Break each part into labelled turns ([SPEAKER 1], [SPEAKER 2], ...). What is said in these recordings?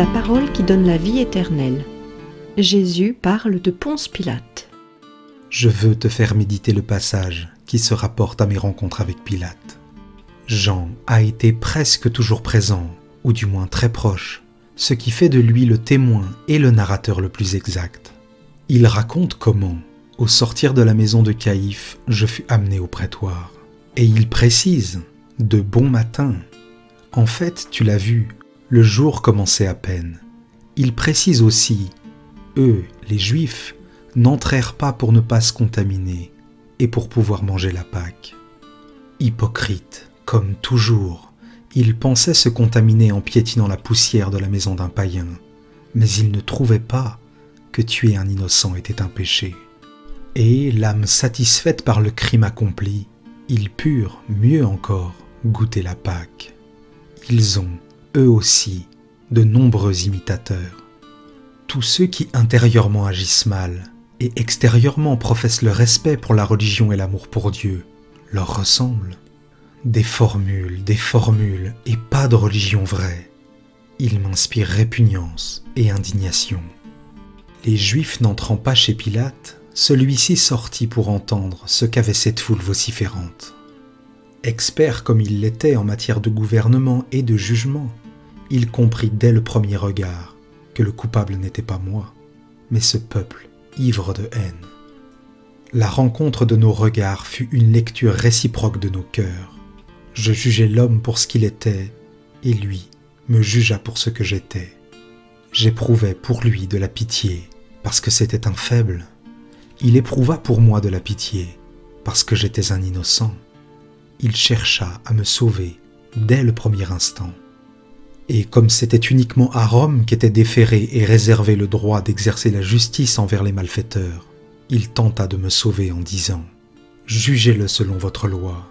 [SPEAKER 1] la parole qui donne la vie éternelle. Jésus parle de Ponce Pilate.
[SPEAKER 2] Je veux te faire méditer le passage qui se rapporte à mes rencontres avec Pilate. Jean a été presque toujours présent, ou du moins très proche, ce qui fait de lui le témoin et le narrateur le plus exact. Il raconte comment, au sortir de la maison de Caïphe, je fus amené au prétoire. Et il précise, de bon matin. En fait, tu l'as vu, le jour commençait à peine. Il précise aussi, eux, les Juifs, n'entrèrent pas pour ne pas se contaminer et pour pouvoir manger la Pâque. Hypocrite, comme toujours, il pensait se contaminer en piétinant la poussière de la maison d'un païen, mais il ne trouvait pas que tuer un innocent était un péché. Et, l'âme satisfaite par le crime accompli, ils purent, mieux encore, goûter la Pâque. Ils ont, eux aussi, de nombreux imitateurs. Tous ceux qui intérieurement agissent mal et extérieurement professent le respect pour la religion et l'amour pour Dieu leur ressemblent. Des formules, des formules et pas de religion vraie. Ils m'inspirent répugnance et indignation. Les Juifs n'entrant pas chez Pilate, celui-ci sortit pour entendre ce qu'avait cette foule vociférante. Expert comme il l'était en matière de gouvernement et de jugement, il comprit dès le premier regard que le coupable n'était pas moi, mais ce peuple ivre de haine. La rencontre de nos regards fut une lecture réciproque de nos cœurs. Je jugeai l'homme pour ce qu'il était, et lui me jugea pour ce que j'étais. J'éprouvais pour lui de la pitié, parce que c'était un faible. Il éprouva pour moi de la pitié, parce que j'étais un innocent. Il chercha à me sauver dès le premier instant. Et comme c'était uniquement à Rome qu'était déféré et réservé le droit d'exercer la justice envers les malfaiteurs, il tenta de me sauver en disant ⁇ Jugez-le selon votre loi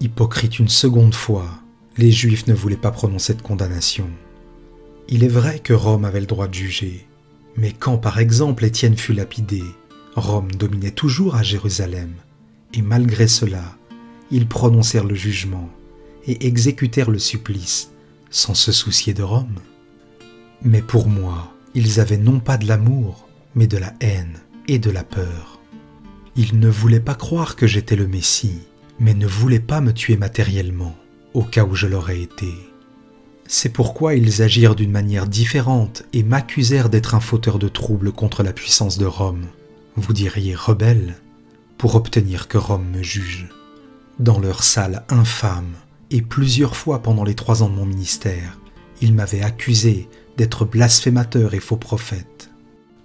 [SPEAKER 2] ⁇ Hypocrite une seconde fois, les Juifs ne voulaient pas prononcer de condamnation. Il est vrai que Rome avait le droit de juger, mais quand par exemple Étienne fut lapidé, Rome dominait toujours à Jérusalem, et malgré cela, ils prononcèrent le jugement et exécutèrent le supplice sans se soucier de Rome. Mais pour moi, ils avaient non pas de l'amour, mais de la haine et de la peur. Ils ne voulaient pas croire que j'étais le Messie, mais ne voulaient pas me tuer matériellement, au cas où je l'aurais été. C'est pourquoi ils agirent d'une manière différente et m'accusèrent d'être un fauteur de troubles contre la puissance de Rome, vous diriez rebelle, pour obtenir que Rome me juge. Dans leur salle infâme, et plusieurs fois pendant les trois ans de mon ministère, ils m'avaient accusé d'être blasphémateur et faux prophète.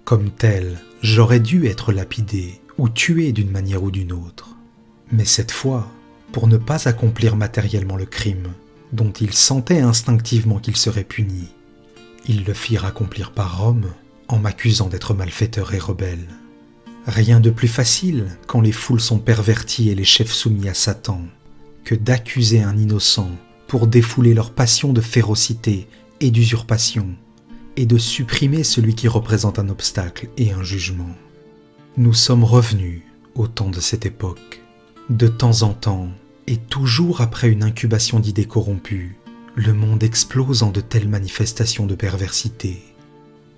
[SPEAKER 2] Comme tel, j'aurais dû être lapidé ou tué d'une manière ou d'une autre. Mais cette fois, pour ne pas accomplir matériellement le crime, dont ils sentaient instinctivement qu'il serait puni, ils le firent accomplir par Rome en m'accusant d'être malfaiteur et rebelle. Rien de plus facile quand les foules sont perverties et les chefs soumis à Satan que d'accuser un innocent pour défouler leur passion de férocité et d'usurpation, et de supprimer celui qui représente un obstacle et un jugement. Nous sommes revenus au temps de cette époque. De temps en temps, et toujours après une incubation d'idées corrompues, le monde explose en de telles manifestations de perversité.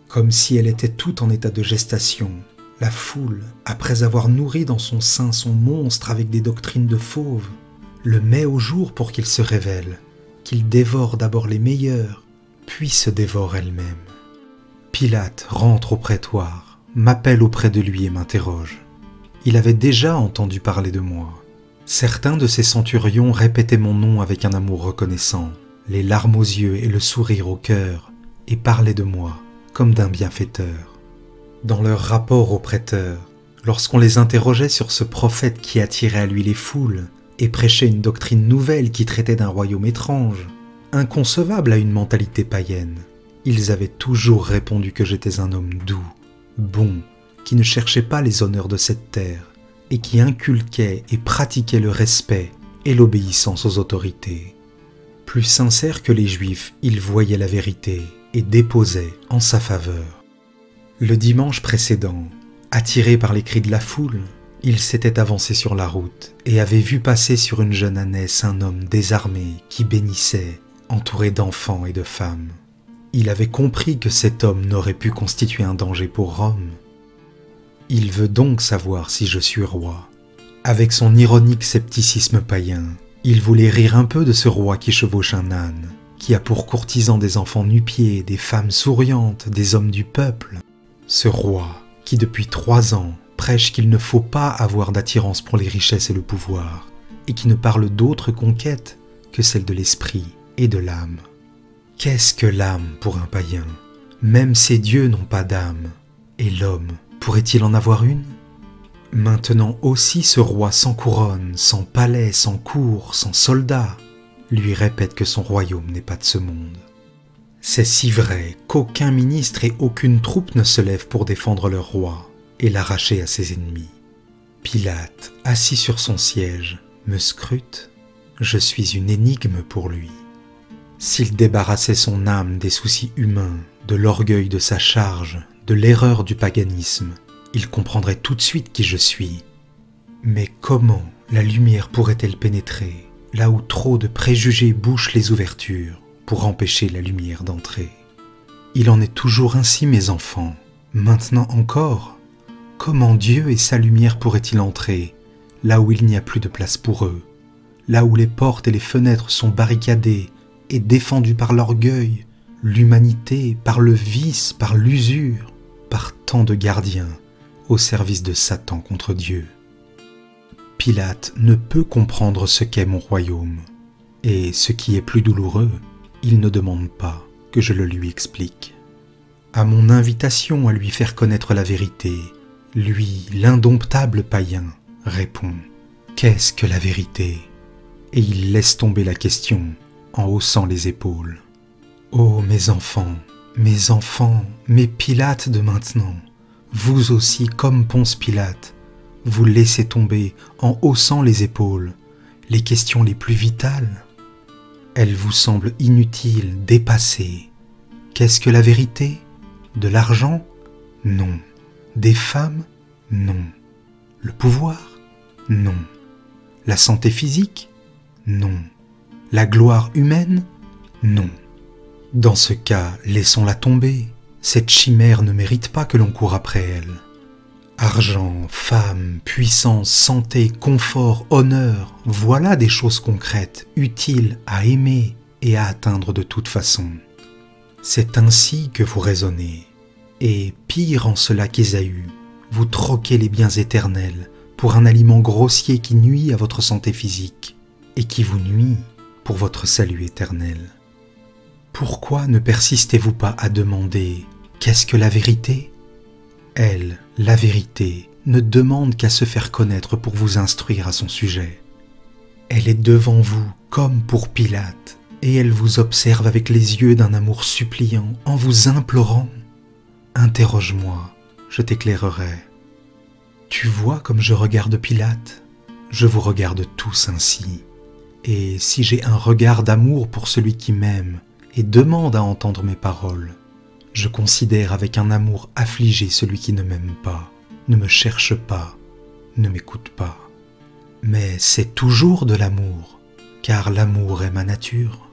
[SPEAKER 2] Comme si elle était toute en état de gestation, la foule, après avoir nourri dans son sein son monstre avec des doctrines de fauves, le met au jour pour qu'il se révèle, qu'il dévore d'abord les meilleurs, puis se dévore elle-même. Pilate rentre au prétoire, m'appelle auprès de lui et m'interroge. Il avait déjà entendu parler de moi. Certains de ses centurions répétaient mon nom avec un amour reconnaissant, les larmes aux yeux et le sourire au cœur, et parlaient de moi comme d'un bienfaiteur. Dans leur rapport au prêteur, lorsqu'on les interrogeait sur ce prophète qui attirait à lui les foules, et prêchait une doctrine nouvelle qui traitait d'un royaume étrange, inconcevable à une mentalité païenne. Ils avaient toujours répondu que j'étais un homme doux, bon, qui ne cherchait pas les honneurs de cette terre, et qui inculquait et pratiquait le respect et l'obéissance aux autorités. Plus sincère que les Juifs, il voyait la vérité et déposait en sa faveur. Le dimanche précédent, attiré par les cris de la foule, il s'était avancé sur la route et avait vu passer sur une jeune ânesse un homme désarmé qui bénissait, entouré d'enfants et de femmes. Il avait compris que cet homme n'aurait pu constituer un danger pour Rome. Il veut donc savoir si je suis roi. Avec son ironique scepticisme païen, il voulait rire un peu de ce roi qui chevauche un âne, qui a pour courtisans des enfants nu-pieds, des femmes souriantes, des hommes du peuple. Ce roi qui depuis trois ans prêche qu'il ne faut pas avoir d'attirance pour les richesses et le pouvoir, et qui ne parle d'autre conquête que celle de l'esprit et de l'âme. Qu'est-ce que l'âme pour un païen? Même ces dieux n'ont pas d'âme, et l'homme pourrait-il en avoir une? Maintenant aussi ce roi sans couronne, sans palais, sans cour, sans soldats, lui répète que son royaume n'est pas de ce monde. C'est si vrai qu'aucun ministre et aucune troupe ne se lève pour défendre leur roi et l'arracher à ses ennemis. Pilate, assis sur son siège, me scrute. Je suis une énigme pour lui. S'il débarrassait son âme des soucis humains, de l'orgueil de sa charge, de l'erreur du paganisme, il comprendrait tout de suite qui je suis. Mais comment la lumière pourrait-elle pénétrer là où trop de préjugés bouchent les ouvertures pour empêcher la lumière d'entrer? Il en est toujours ainsi, mes enfants. Maintenant encore, comment Dieu et sa lumière pourraient-ils entrer là où il n'y a plus de place pour eux, là où les portes et les fenêtres sont barricadées et défendues par l'orgueil, l'humanité, par le vice, par l'usure, par tant de gardiens au service de Satan contre Dieu? Pilate ne peut comprendre ce qu'est mon royaume, et ce qui est plus douloureux, il ne demande pas que je le lui explique. À mon invitation à lui faire connaître la vérité, lui, l'indomptable païen, répond Qu'est-ce que la vérité? Et il laisse tomber la question en haussant les épaules. Oh mes enfants, mes enfants, mes Pilates de maintenant, vous aussi, comme Ponce Pilate, vous laissez tomber en haussant les épaules les questions les plus vitales. Elles vous semblent inutiles, dépassées. Qu'est-ce que la vérité? De l'argent? Non. Des femmes Non. Le pouvoir Non. La santé physique Non. La gloire humaine Non. Dans ce cas, laissons-la tomber. Cette chimère ne mérite pas que l'on court après elle. Argent, femme, puissance, santé, confort, honneur, voilà des choses concrètes, utiles à aimer et à atteindre de toute façon. C'est ainsi que vous raisonnez. Et pire en cela qu'Ésaü, vous troquez les biens éternels pour un aliment grossier qui nuit à votre santé physique et qui vous nuit pour votre salut éternel. Pourquoi ne persistez-vous pas à demander Qu'est-ce que la vérité? Elle, la vérité, ne demande qu'à se faire connaître pour vous instruire à son sujet. Elle est devant vous comme pour Pilate, et elle vous observe avec les yeux d'un amour suppliant en vous implorant. Interroge-moi, je t'éclairerai. Tu vois comme je regarde Pilate? Je vous regarde tous ainsi. Et si j'ai un regard d'amour pour celui qui m'aime et demande à entendre mes paroles, je considère avec un amour affligé celui qui ne m'aime pas, ne me cherche pas, ne m'écoute pas. Mais c'est toujours de l'amour, car l'amour est ma nature.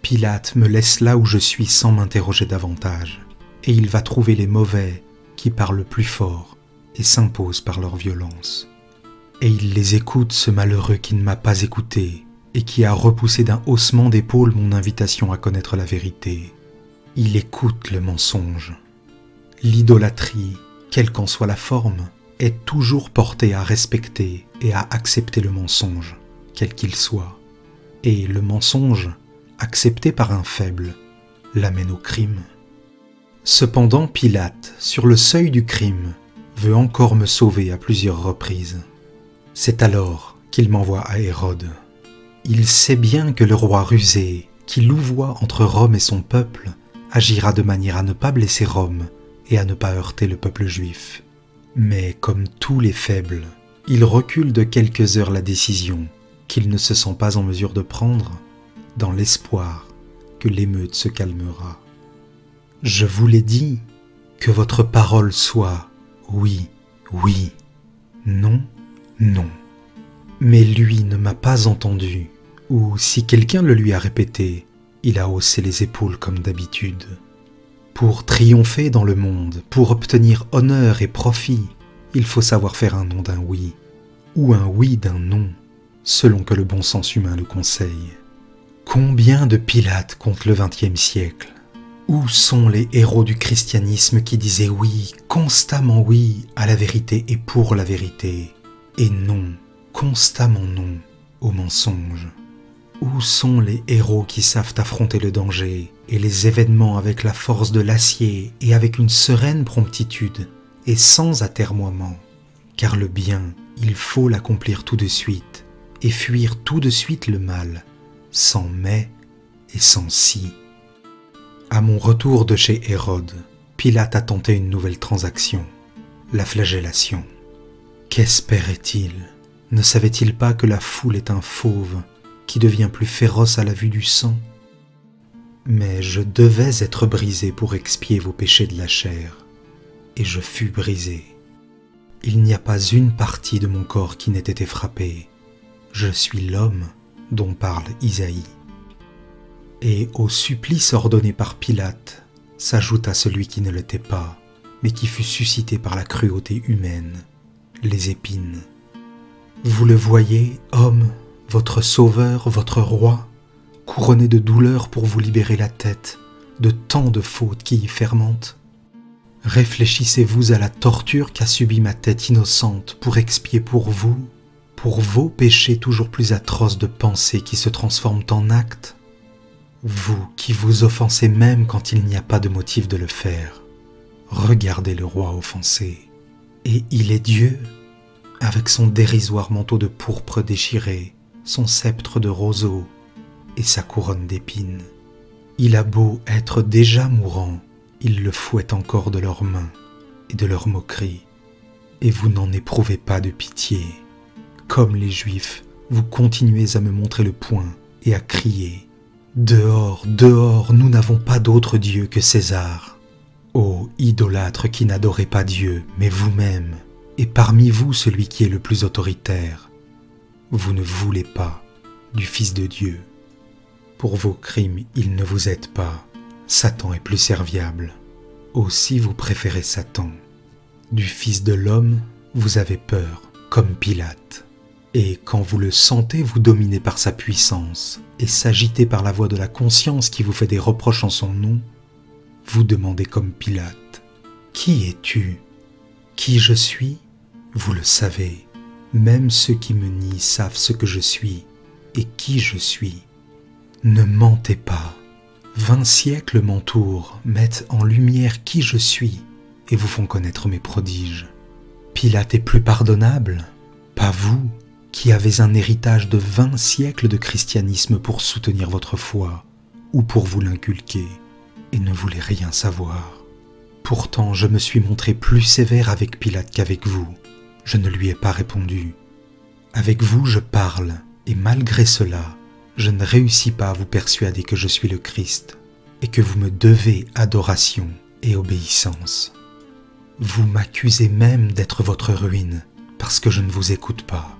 [SPEAKER 2] Pilate me laisse là où je suis sans m'interroger davantage, et il va trouver les mauvais qui parlent plus fort et s'imposent par leur violence. Et il les écoute, ce malheureux qui ne m'a pas écouté, et qui a repoussé d'un haussement d'épaule mon invitation à connaître la vérité il écoute le mensonge. L'idolâtrie, quelle qu'en soit la forme, est toujours portée à respecter et à accepter le mensonge, quel qu'il soit. Et le mensonge, accepté par un faible, l'amène au crime. Cependant, Pilate, sur le seuil du crime, veut encore me sauver à plusieurs reprises. C'est alors qu'il m'envoie à Hérode. Il sait bien que le roi rusé, qui louvoie entre Rome et son peuple, agira de manière à ne pas blesser Rome et à ne pas heurter le peuple juif. Mais comme tous les faibles, il recule de quelques heures la décision qu'il ne se sent pas en mesure de prendre, dans l'espoir que l'émeute se calmera. Je vous l'ai dit, que votre parole soit oui, oui, non, non. Mais lui ne m'a pas entendu, ou si quelqu'un le lui a répété, il a haussé les épaules comme d'habitude. Pour triompher dans le monde, pour obtenir honneur et profit, il faut savoir faire un non d'un oui, ou un oui d'un non, selon que le bon sens humain le conseille. Combien de Pilates compte le XXe siècle? Où sont les héros du christianisme qui disaient oui, constamment oui, à la vérité et pour la vérité, et non, constamment non, au mensonge Où sont les héros qui savent affronter le danger et les événements avec la force de l'acier et avec une sereine promptitude et sans atermoiement? Car le bien, il faut l'accomplir tout de suite et fuir tout de suite le mal sans mais et sans si. À mon retour de chez Hérode, Pilate a tenté une nouvelle transaction, la flagellation. Qu'espérait-il? Ne savait-il pas que la foule est un fauve qui devient plus féroce à la vue du sang? Mais je devais être brisé pour expier vos péchés de la chair, et je fus brisé. Il n'y a pas une partie de mon corps qui n'ait été frappée. Je suis l'homme dont parle Isaïe. Et au supplice ordonné par Pilate s'ajouta celui qui ne l'était pas, mais qui fut suscité par la cruauté humaine, les épines. Vous le voyez, homme, votre sauveur, votre roi, couronné de douleur pour vous libérer la tête de tant de fautes qui y fermentent Réfléchissez-vous à la torture qu'a subie ma tête innocente pour expier pour vous pour vos péchés toujours plus atroces de pensées qui se transforment en actes Vous qui vous offensez même quand il n'y a pas de motif de le faire, regardez le roi offensé. Et il est Dieu, avec son dérisoire manteau de pourpre déchiré, son sceptre de roseau et sa couronne d'épines. Il a beau être déjà mourant, il le fouette encore de leurs mains et de leurs moqueries, et vous n'en éprouvez pas de pitié comme les Juifs, vous continuez à me montrer le poing et à crier Dehors, dehors, nous n'avons pas d'autre Dieu que César. Ô idolâtre qui n'adorez pas Dieu, mais vous-même, et parmi vous celui qui est le plus autoritaire, vous ne voulez pas du Fils de Dieu. Pour vos crimes, il ne vous aide pas. Satan est plus serviable. Aussi vous préférez Satan. Du Fils de l'homme, vous avez peur, comme Pilate. Et quand vous le sentez vous dominer par sa puissance et s'agiter par la voix de la conscience qui vous fait des reproches en son nom, vous demandez comme Pilate, Qui es-tu? Qui je suis? Vous le savez, même ceux qui me nient savent ce que je suis et qui je suis. Ne mentez pas. Vingt siècles m'entourent, mettent en lumière qui je suis et vous font connaître mes prodiges. Pilate est plus pardonnable Pas vous, qui avez un héritage de vingt siècles de christianisme pour soutenir votre foi ou pour vous l'inculquer, et ne voulez rien savoir. Pourtant je me suis montré plus sévère avec Pilate qu'avec vous. Je ne lui ai pas répondu. Avec vous je parle, et malgré cela, je ne réussis pas à vous persuader que je suis le Christ, et que vous me devez adoration et obéissance. Vous m'accusez même d'être votre ruine, parce que je ne vous écoute pas.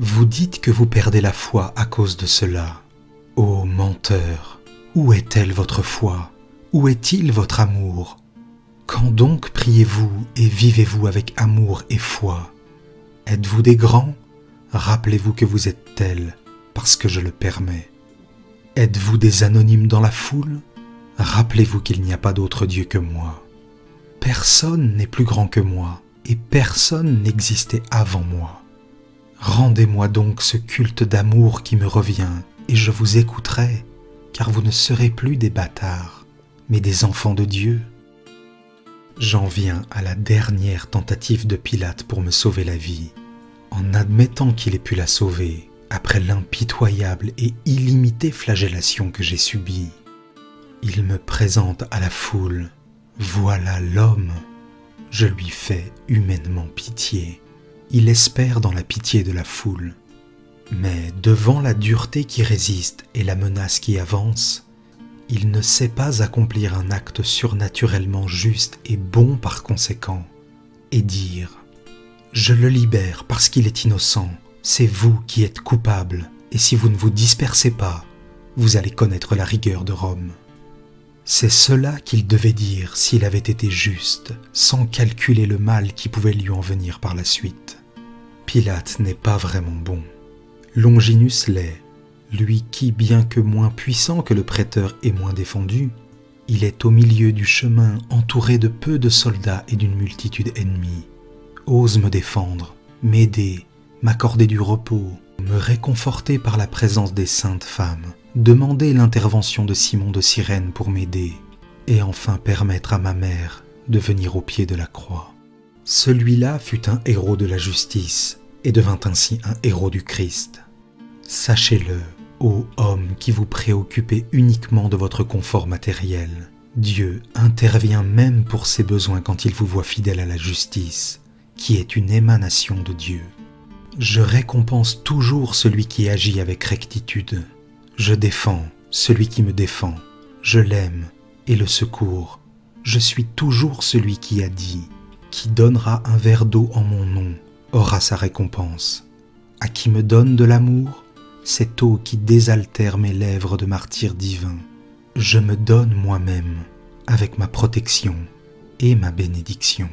[SPEAKER 2] Vous dites que vous perdez la foi à cause de cela. Ô menteur, où est-elle votre foi? Où est-il votre amour? Quand donc priez-vous et vivez-vous avec amour et foi? Êtes-vous des grands? Rappelez-vous que vous êtes tels, parce que je le permets. Êtes-vous des anonymes dans la foule? Rappelez-vous qu'il n'y a pas d'autre Dieu que moi. Personne n'est plus grand que moi, et personne n'existait avant moi. Rendez-moi donc ce culte d'amour qui me revient, et je vous écouterai, car vous ne serez plus des bâtards, mais des enfants de Dieu. J'en viens à la dernière tentative de Pilate pour me sauver la vie, en admettant qu'il ait pu la sauver après l'impitoyable et illimitée flagellation que j'ai subie. Il me présente à la foule, voilà l'homme, je lui fais humainement pitié il espère dans la pitié de la foule. Mais devant la dureté qui résiste et la menace qui avance, il ne sait pas accomplir un acte surnaturellement juste et bon par conséquent, et dire ⁇ Je le libère parce qu'il est innocent, c'est vous qui êtes coupable, et si vous ne vous dispersez pas, vous allez connaître la rigueur de Rome. C'est cela qu'il devait dire s'il avait été juste, sans calculer le mal qui pouvait lui en venir par la suite. Pilate n'est pas vraiment bon. Longinus l'est, lui qui, bien que moins puissant que le prêteur et moins défendu, il est au milieu du chemin entouré de peu de soldats et d'une multitude ennemie. Ose me défendre, m'aider, m'accorder du repos, me réconforter par la présence des saintes femmes, demander l'intervention de Simon de Cyrène pour m'aider, et enfin permettre à ma mère de venir au pied de la croix. Celui-là fut un héros de la justice et devint ainsi un héros du Christ. Sachez-le, ô homme qui vous préoccupez uniquement de votre confort matériel, Dieu intervient même pour ses besoins quand il vous voit fidèle à la justice, qui est une émanation de Dieu. Je récompense toujours celui qui agit avec rectitude. Je défends celui qui me défend. Je l'aime et le secours. Je suis toujours celui qui a dit, qui donnera un verre d'eau en mon nom, aura sa récompense. À qui me donne de l'amour, cette eau qui désaltère mes lèvres de martyr divin. Je me donne moi-même avec ma protection et ma bénédiction.